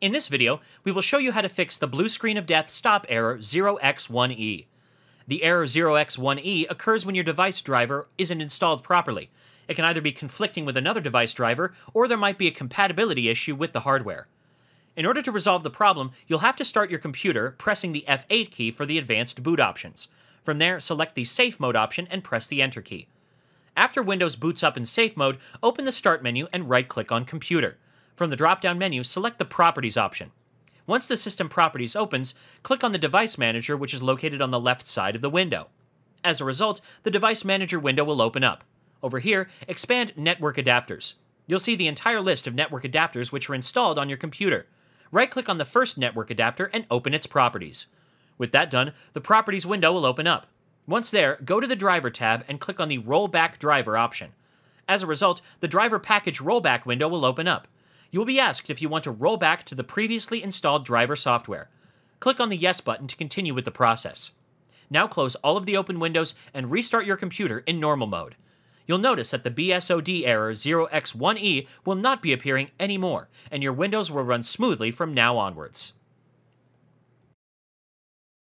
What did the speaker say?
In this video, we will show you how to fix the blue screen of death stop error 0x1e. The error 0x1e occurs when your device driver isn't installed properly. It can either be conflicting with another device driver, or there might be a compatibility issue with the hardware. In order to resolve the problem, you'll have to start your computer pressing the F8 key for the advanced boot options. From there, select the Safe Mode option and press the Enter key. After Windows boots up in Safe Mode, open the Start menu and right-click on Computer. From the drop-down menu, select the Properties option. Once the System Properties opens, click on the Device Manager which is located on the left side of the window. As a result, the Device Manager window will open up. Over here, expand Network Adapters. You'll see the entire list of network adapters which are installed on your computer. Right-click on the first network adapter and open its properties. With that done, the Properties window will open up. Once there, go to the Driver tab and click on the Rollback Driver option. As a result, the Driver Package Rollback window will open up you will be asked if you want to roll back to the previously installed driver software. Click on the Yes button to continue with the process. Now close all of the open windows and restart your computer in normal mode. You'll notice that the BSOD error 0x1e will not be appearing anymore, and your Windows will run smoothly from now onwards.